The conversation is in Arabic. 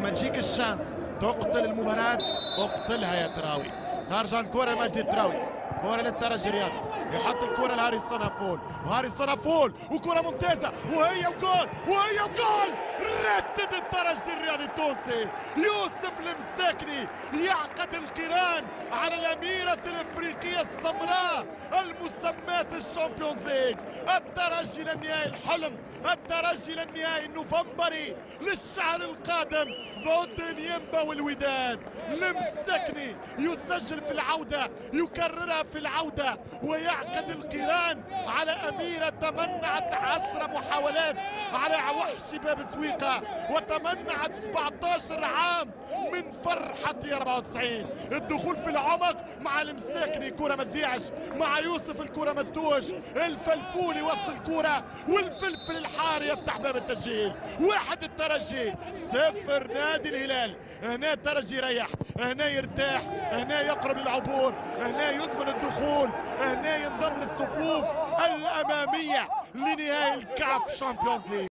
لما تجيك ال chance. تقتل المباراة اقتلها يا تراوي. ترجع الكرة لمجدي التراوي. كرة للترجي الرياضي. يحط الكرة لهاري صنافول. وهاري صنافول وكرة ممتازة. وهي وجول وهي وجول ردد الترجي الرياضي التونسي. يوسف المساكني يعقد القران على الأميرة الإفريقية السمراء المسماة ال Champions League. الترجي للنهائي الحلم الترجي للنهائي النوفمبري للشهر القادم. ضد نيمبا والوداد المساكني يسجل في العودة يكررها في العودة ويعقد القران على أميرة تمنعت عشر محاولات على وحش باب سويقة وتمنعت 17 عام من فرحة 94 الدخول في العمق مع المساكني كرة ما تذيعش مع يوسف الكرة ما تدوش الفلفول يوصل كرة والفلفل الحار يفتح باب التسجيل. واحد الترجي صفر نادي الهلال. هنا الترجي يريح هنا يرتاح هنا يقرب للعبور هنا يثمن الدخول هنا ينضم للصفوف الأمامية لنهائي الكاف Champions League